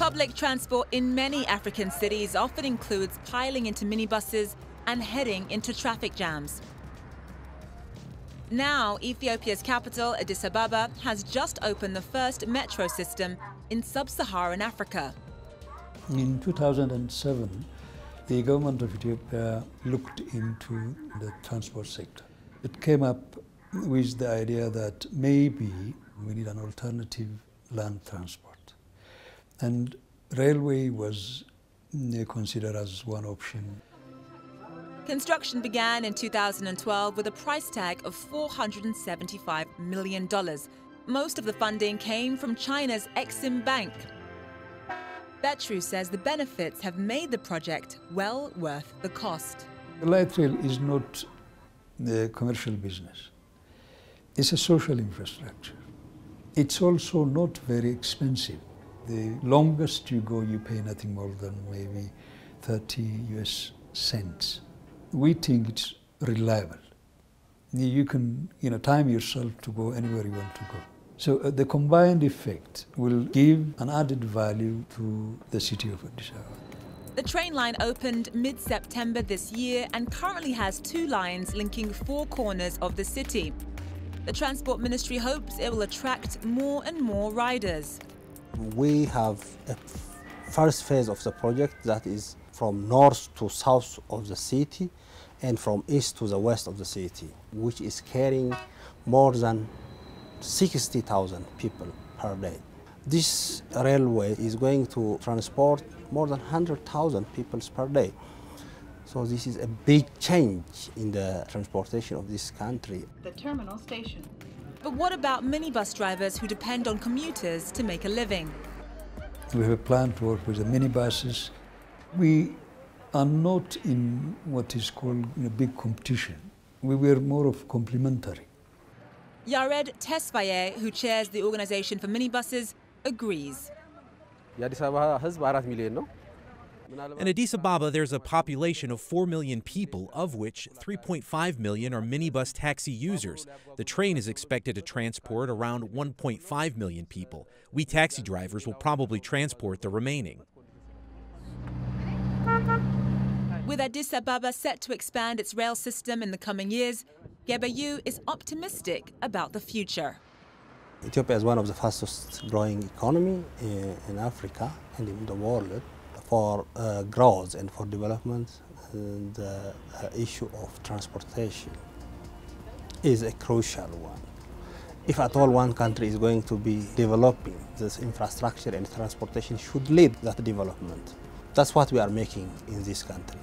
Public transport in many African cities often includes piling into minibuses and heading into traffic jams. Now, Ethiopia's capital, Addis Ababa, has just opened the first metro system in sub-Saharan Africa. In 2007, the government of Ethiopia looked into the transport sector. It came up with the idea that maybe we need an alternative land transport. And railway was considered as one option. Construction began in 2012 with a price tag of $475 million. Most of the funding came from China's Exim Bank. Betru says the benefits have made the project well worth the cost. The light rail is not the commercial business. It's a social infrastructure. It's also not very expensive. The longest you go, you pay nothing more than maybe 30 US cents. We think it's reliable. You can, you know, time yourself to go anywhere you want to go. So uh, the combined effect will give an added value to the city of Addis Ababa. The train line opened mid-September this year and currently has two lines linking four corners of the city. The Transport Ministry hopes it will attract more and more riders. We have a first phase of the project that is from north to south of the city and from east to the west of the city, which is carrying more than 60,000 people per day. This railway is going to transport more than 100,000 people per day. So this is a big change in the transportation of this country. The terminal station. But what about minibus drivers who depend on commuters to make a living? We have a plan to work with the minibuses. We are not in what is called a big competition. We were more of complementary. Yared Tesfaye, who chairs the organization for minibuses, agrees. የአዲስ አበባ ህዝብ አራት ሚሊዮን ነው። in Addis Ababa, there's a population of 4 million people, of which 3.5 million are minibus taxi users. The train is expected to transport around 1.5 million people. We taxi drivers will probably transport the remaining. With Addis Ababa set to expand its rail system in the coming years, Gebayu is optimistic about the future. Ethiopia is one of the fastest growing economy in, in Africa and in the world. For uh, growth and for development, the uh, issue of transportation is a crucial one. If at all one country is going to be developing this infrastructure and transportation should lead that development. That's what we are making in this country.